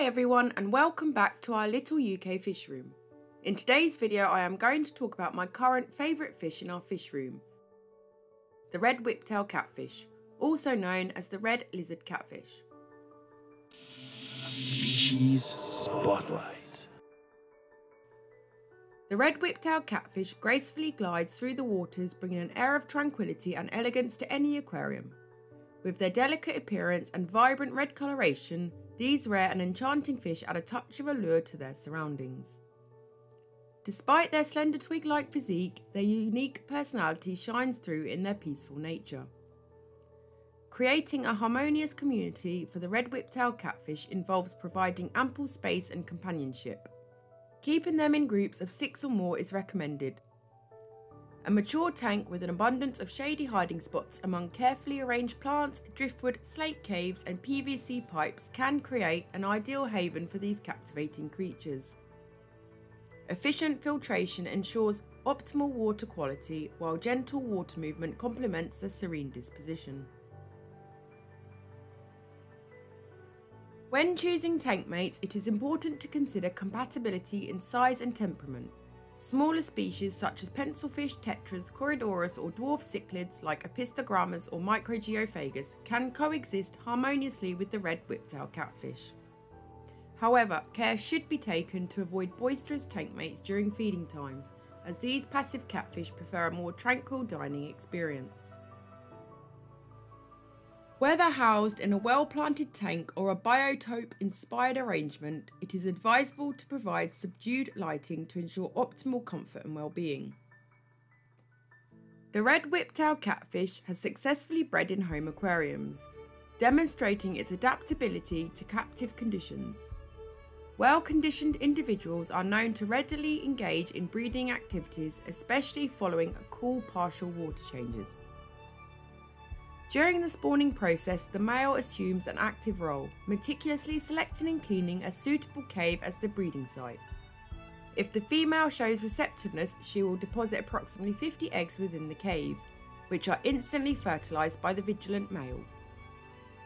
Hi everyone and welcome back to our little UK fish room. In today's video I am going to talk about my current favourite fish in our fish room, the red whiptail catfish, also known as the red lizard catfish. Species Spotlight. The red whiptail catfish gracefully glides through the waters bringing an air of tranquility and elegance to any aquarium. With their delicate appearance and vibrant red coloration, these rare and enchanting fish add a touch of allure to their surroundings. Despite their slender twig like physique, their unique personality shines through in their peaceful nature. Creating a harmonious community for the red whiptail catfish involves providing ample space and companionship. Keeping them in groups of six or more is recommended, a mature tank with an abundance of shady hiding spots among carefully arranged plants, driftwood, slate caves, and PVC pipes can create an ideal haven for these captivating creatures. Efficient filtration ensures optimal water quality, while gentle water movement complements their serene disposition. When choosing tank mates, it is important to consider compatibility in size and temperament. Smaller species such as pencilfish, tetras, corydoras or dwarf cichlids like Apistogrammas or Microgeophagus can coexist harmoniously with the red whiptail catfish. However, care should be taken to avoid boisterous tank mates during feeding times, as these passive catfish prefer a more tranquil dining experience. Whether housed in a well-planted tank or a biotope-inspired arrangement, it is advisable to provide subdued lighting to ensure optimal comfort and well-being. The red whiptail catfish has successfully bred in home aquariums, demonstrating its adaptability to captive conditions. Well-conditioned individuals are known to readily engage in breeding activities, especially following a cool partial water changes. During the spawning process, the male assumes an active role, meticulously selecting and cleaning a suitable cave as the breeding site. If the female shows receptiveness, she will deposit approximately 50 eggs within the cave, which are instantly fertilised by the vigilant male.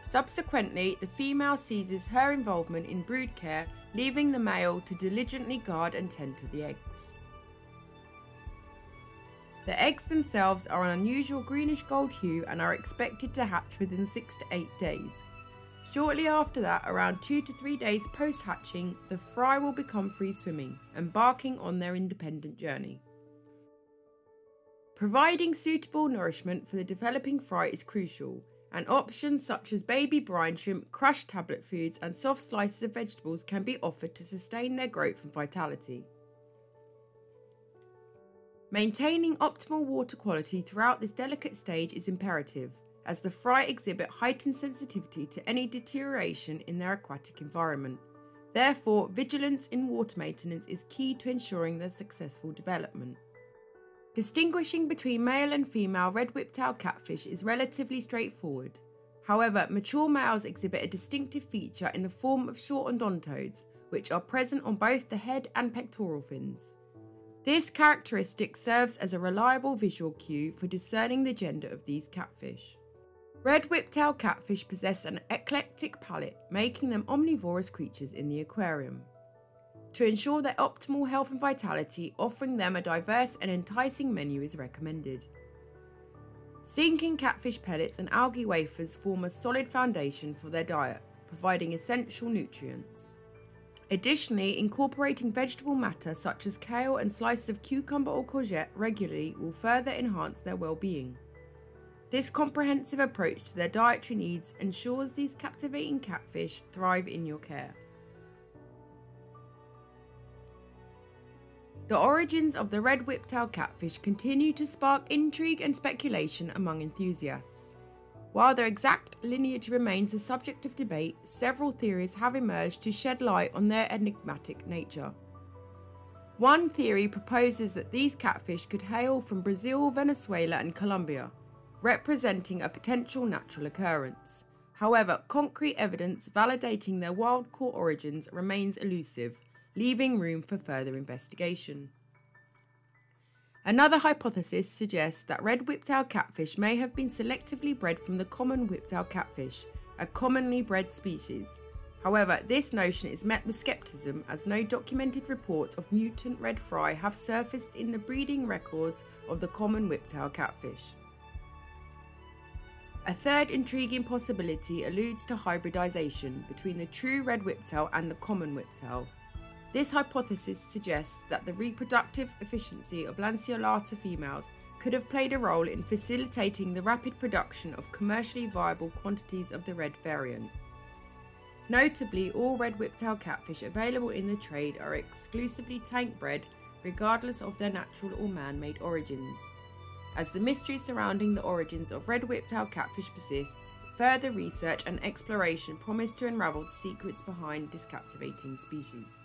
Subsequently, the female ceases her involvement in brood care, leaving the male to diligently guard and tend to the eggs. The eggs themselves are an unusual greenish gold hue and are expected to hatch within 6 to 8 days. Shortly after that, around 2 to 3 days post hatching, the fry will become free swimming, embarking on their independent journey. Providing suitable nourishment for the developing fry is crucial, and options such as baby brine shrimp, crushed tablet foods, and soft slices of vegetables can be offered to sustain their growth and vitality. Maintaining optimal water quality throughout this delicate stage is imperative, as the fry exhibit heightened sensitivity to any deterioration in their aquatic environment. Therefore, vigilance in water maintenance is key to ensuring their successful development. Distinguishing between male and female red whiptail catfish is relatively straightforward. However, mature males exhibit a distinctive feature in the form of short odontodes, which are present on both the head and pectoral fins. This characteristic serves as a reliable visual cue for discerning the gender of these catfish. Red whiptail catfish possess an eclectic palate, making them omnivorous creatures in the aquarium. To ensure their optimal health and vitality, offering them a diverse and enticing menu is recommended. Sinking catfish pellets and algae wafers form a solid foundation for their diet, providing essential nutrients. Additionally, incorporating vegetable matter such as kale and slices of cucumber or courgette regularly will further enhance their well-being. This comprehensive approach to their dietary needs ensures these captivating catfish thrive in your care. The origins of the red whiptail catfish continue to spark intrigue and speculation among enthusiasts. While their exact lineage remains a subject of debate, several theories have emerged to shed light on their enigmatic nature. One theory proposes that these catfish could hail from Brazil, Venezuela, and Colombia, representing a potential natural occurrence. However, concrete evidence validating their wild caught origins remains elusive, leaving room for further investigation. Another hypothesis suggests that red whiptail catfish may have been selectively bred from the common whiptail catfish, a commonly bred species. However, this notion is met with skepticism as no documented reports of mutant red fry have surfaced in the breeding records of the common whiptail catfish. A third intriguing possibility alludes to hybridization between the true red whiptail and the common whiptail. This hypothesis suggests that the reproductive efficiency of lanceolata females could have played a role in facilitating the rapid production of commercially viable quantities of the red variant. Notably, all red whiptail catfish available in the trade are exclusively tank bred, regardless of their natural or man made origins. As the mystery surrounding the origins of red whiptail catfish persists, further research and exploration promise to unravel the secrets behind this captivating species.